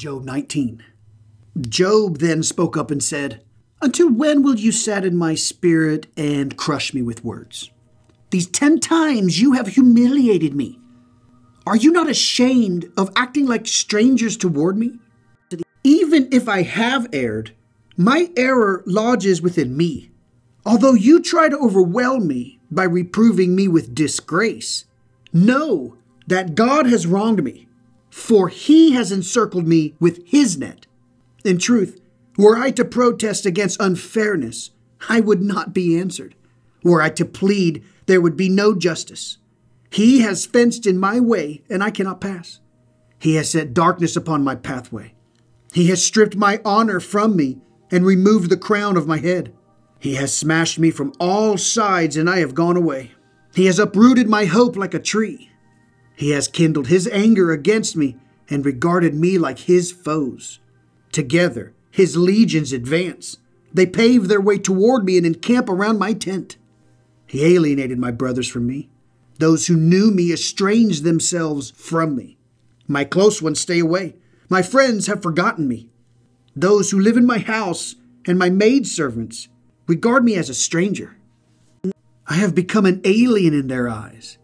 Job 19. Job then spoke up and said, Until when will you sadden my spirit and crush me with words? These ten times you have humiliated me. Are you not ashamed of acting like strangers toward me? Even if I have erred, my error lodges within me. Although you try to overwhelm me by reproving me with disgrace, know that God has wronged me for he has encircled me with his net. In truth, were I to protest against unfairness, I would not be answered. Were I to plead, there would be no justice. He has fenced in my way, and I cannot pass. He has set darkness upon my pathway. He has stripped my honor from me and removed the crown of my head. He has smashed me from all sides, and I have gone away. He has uprooted my hope like a tree. He has kindled his anger against me and regarded me like his foes. Together, his legions advance. They pave their way toward me and encamp around my tent. He alienated my brothers from me. Those who knew me estranged themselves from me. My close ones stay away. My friends have forgotten me. Those who live in my house and my maidservants regard me as a stranger. I have become an alien in their eyes.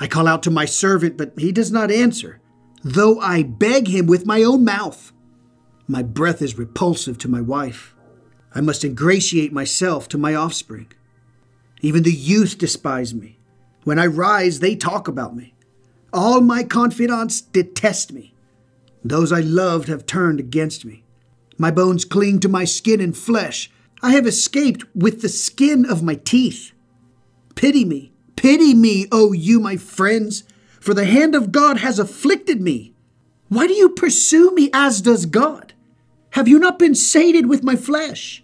I call out to my servant, but he does not answer, though I beg him with my own mouth. My breath is repulsive to my wife. I must ingratiate myself to my offspring. Even the youth despise me. When I rise, they talk about me. All my confidants detest me. Those I loved have turned against me. My bones cling to my skin and flesh. I have escaped with the skin of my teeth. Pity me, Pity me, O you, my friends, for the hand of God has afflicted me. Why do you pursue me as does God? Have you not been sated with my flesh?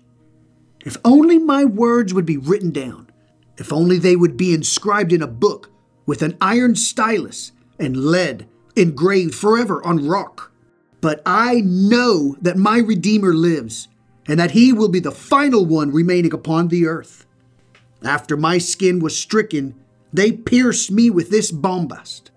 If only my words would be written down, if only they would be inscribed in a book with an iron stylus and lead engraved forever on rock. But I know that my Redeemer lives, and that he will be the final one remaining upon the earth. After my skin was stricken, they pierced me with this bombast.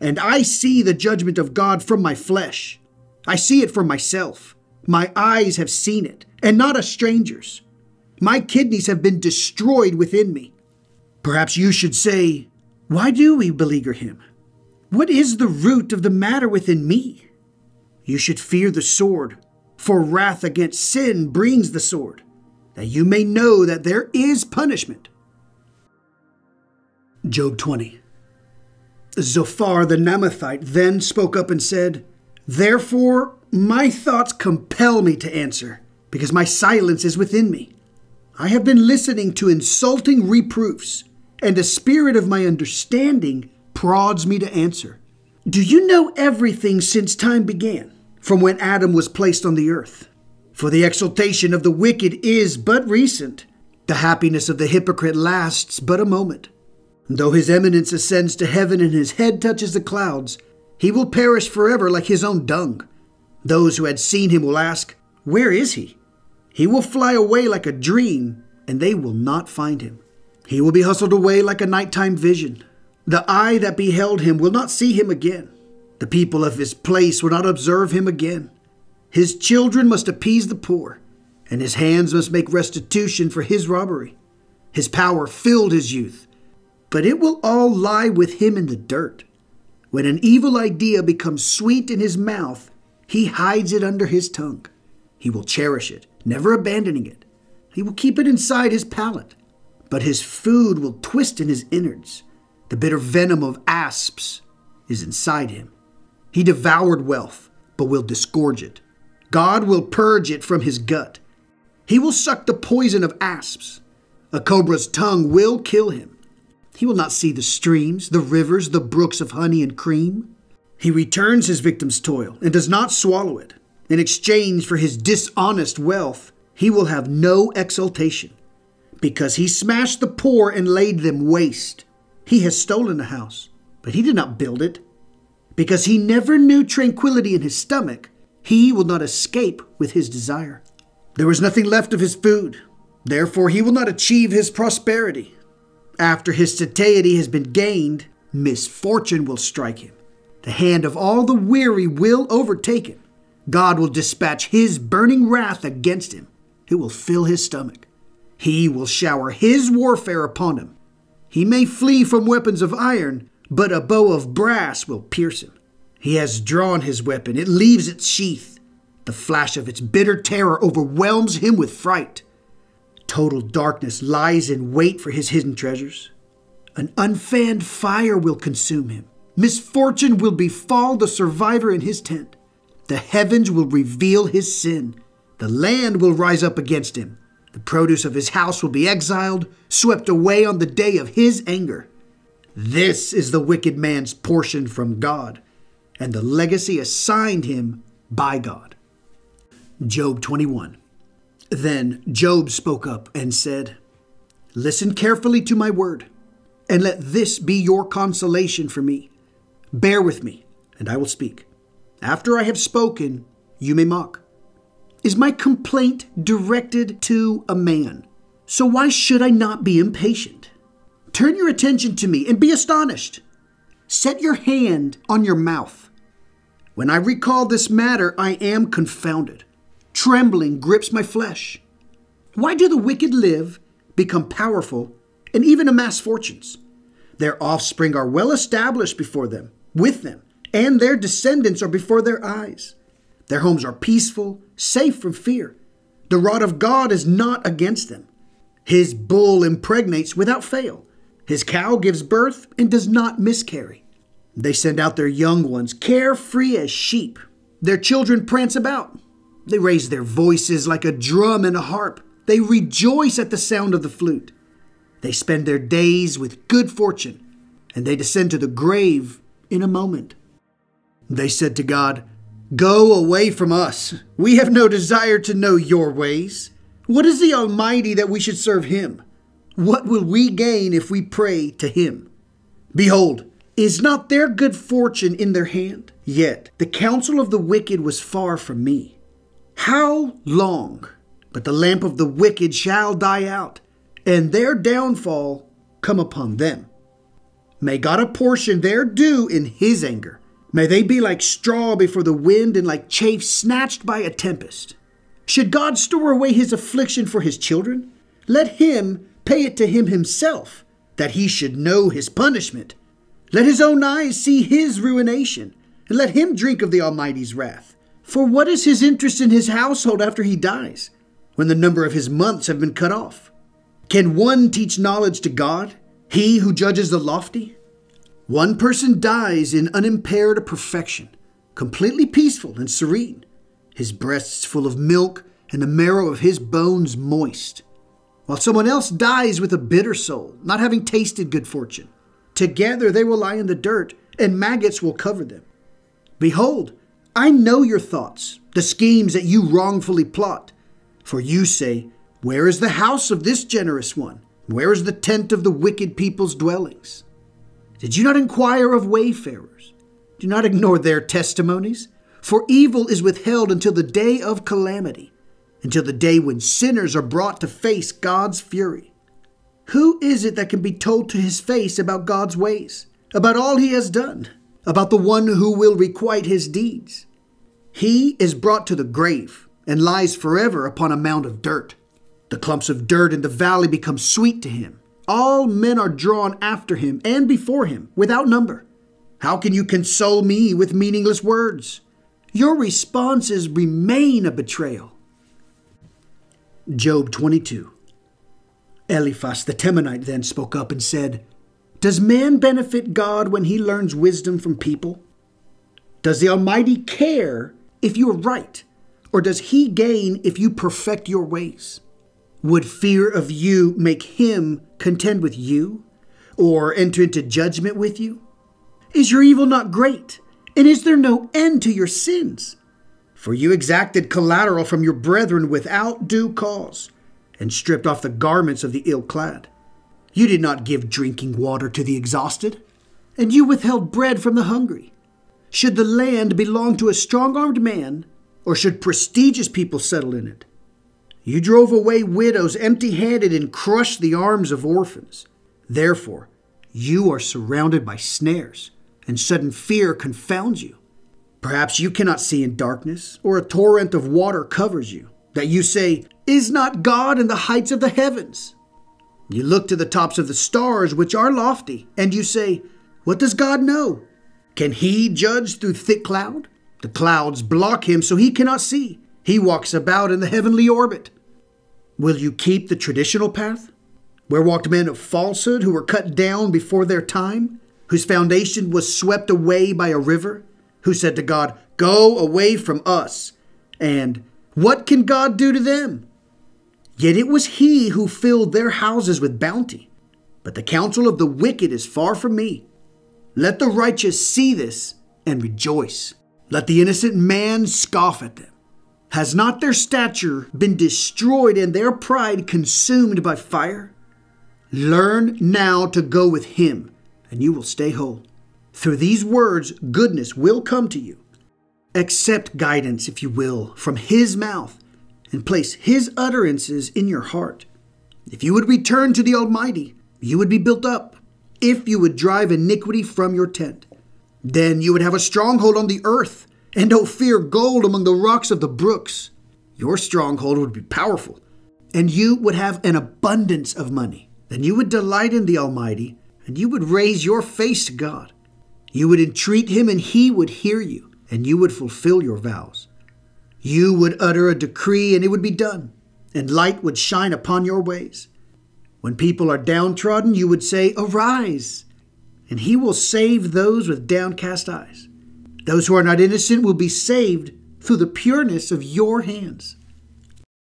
And I see the judgment of God from my flesh. I see it for myself. My eyes have seen it, and not a stranger's. My kidneys have been destroyed within me. Perhaps you should say, Why do we beleaguer him? What is the root of the matter within me? You should fear the sword, for wrath against sin brings the sword, that you may know that there is punishment. Job 20. Zophar the Naamathite then spoke up and said, Therefore my thoughts compel me to answer, because my silence is within me. I have been listening to insulting reproofs, and the spirit of my understanding prods me to answer. Do you know everything since time began, from when Adam was placed on the earth? For the exaltation of the wicked is but recent, the happiness of the hypocrite lasts but a moment. Though his eminence ascends to heaven and his head touches the clouds, he will perish forever like his own dung. Those who had seen him will ask, Where is he? He will fly away like a dream, and they will not find him. He will be hustled away like a nighttime vision. The eye that beheld him will not see him again. The people of his place will not observe him again. His children must appease the poor, and his hands must make restitution for his robbery. His power filled his youth but it will all lie with him in the dirt. When an evil idea becomes sweet in his mouth, he hides it under his tongue. He will cherish it, never abandoning it. He will keep it inside his palate, but his food will twist in his innards. The bitter venom of asps is inside him. He devoured wealth, but will disgorge it. God will purge it from his gut. He will suck the poison of asps. A cobra's tongue will kill him. He will not see the streams, the rivers, the brooks of honey and cream. He returns his victim's toil and does not swallow it. In exchange for his dishonest wealth, he will have no exultation. Because he smashed the poor and laid them waste. He has stolen a house, but he did not build it. Because he never knew tranquility in his stomach, he will not escape with his desire. There is nothing left of his food, therefore he will not achieve his prosperity. After his satiety has been gained, misfortune will strike him. The hand of all the weary will overtake him. God will dispatch his burning wrath against him. It will fill his stomach. He will shower his warfare upon him. He may flee from weapons of iron, but a bow of brass will pierce him. He has drawn his weapon, it leaves its sheath. The flash of its bitter terror overwhelms him with fright. Total darkness lies in wait for his hidden treasures. An unfanned fire will consume him. Misfortune will befall the survivor in his tent. The heavens will reveal his sin. The land will rise up against him. The produce of his house will be exiled, swept away on the day of his anger. This is the wicked man's portion from God, and the legacy assigned him by God. Job 21. Then Job spoke up and said, Listen carefully to my word, and let this be your consolation for me. Bear with me, and I will speak. After I have spoken, you may mock. Is my complaint directed to a man? So why should I not be impatient? Turn your attention to me and be astonished. Set your hand on your mouth. When I recall this matter, I am confounded. Trembling grips my flesh. Why do the wicked live, become powerful, and even amass fortunes? Their offspring are well established before them, with them, and their descendants are before their eyes. Their homes are peaceful, safe from fear. The rod of God is not against them. His bull impregnates without fail. His cow gives birth and does not miscarry. They send out their young ones, carefree as sheep. Their children prance about. They raise their voices like a drum and a harp. They rejoice at the sound of the flute. They spend their days with good fortune, and they descend to the grave in a moment. They said to God, Go away from us. We have no desire to know your ways. What is the Almighty that we should serve him? What will we gain if we pray to him? Behold, is not their good fortune in their hand? Yet the counsel of the wicked was far from me. How long? But the lamp of the wicked shall die out, and their downfall come upon them. May God apportion their due in his anger. May they be like straw before the wind and like chaff snatched by a tempest. Should God store away his affliction for his children? Let him pay it to him himself, that he should know his punishment. Let his own eyes see his ruination, and let him drink of the Almighty's wrath. For what is his interest in his household after he dies, when the number of his months have been cut off? Can one teach knowledge to God, he who judges the lofty? One person dies in unimpaired perfection, completely peaceful and serene, his breasts full of milk and the marrow of his bones moist, while someone else dies with a bitter soul, not having tasted good fortune. Together they will lie in the dirt, and maggots will cover them. Behold, I know your thoughts, the schemes that you wrongfully plot. For you say, Where is the house of this generous one? Where is the tent of the wicked people's dwellings? Did you not inquire of wayfarers? Do not ignore their testimonies, for evil is withheld until the day of calamity, until the day when sinners are brought to face God's fury. Who is it that can be told to his face about God's ways, about all he has done? About the one who will requite his deeds. He is brought to the grave and lies forever upon a mound of dirt. The clumps of dirt in the valley become sweet to him. All men are drawn after him and before him without number. How can you console me with meaningless words? Your responses remain a betrayal. Job 22. Eliphaz the Temanite then spoke up and said, does man benefit God when he learns wisdom from people? Does the Almighty care if you are right? Or does he gain if you perfect your ways? Would fear of you make him contend with you? Or enter into judgment with you? Is your evil not great? And is there no end to your sins? For you exacted collateral from your brethren without due cause, and stripped off the garments of the ill clad. You did not give drinking water to the exhausted, and you withheld bread from the hungry. Should the land belong to a strong armed man, or should prestigious people settle in it? You drove away widows empty handed and crushed the arms of orphans. Therefore, you are surrounded by snares, and sudden fear confounds you. Perhaps you cannot see in darkness, or a torrent of water covers you, that you say, Is not God in the heights of the heavens? You look to the tops of the stars, which are lofty, and you say, What does God know? Can he judge through thick cloud? The clouds block him so he cannot see. He walks about in the heavenly orbit. Will you keep the traditional path? Where walked men of falsehood who were cut down before their time, whose foundation was swept away by a river, who said to God, Go away from us, and what can God do to them? Yet it was He who filled their houses with bounty. But the counsel of the wicked is far from me. Let the righteous see this and rejoice. Let the innocent man scoff at them. Has not their stature been destroyed and their pride consumed by fire? Learn now to go with him, and you will stay whole. Through these words, goodness will come to you. Accept guidance, if you will, from his mouth, and place his utterances in your heart. If you would return to the Almighty, you would be built up. If you would drive iniquity from your tent, then you would have a stronghold on the earth and no fear gold among the rocks of the brooks. Your stronghold would be powerful, and you would have an abundance of money. Then you would delight in the Almighty, and you would raise your face to God. You would entreat Him, and He would hear you, and you would fulfill your vows. You would utter a decree, and it would be done, and light would shine upon your ways. When people are downtrodden, you would say, Arise, and He will save those with downcast eyes. Those who are not innocent will be saved through the pureness of your hands.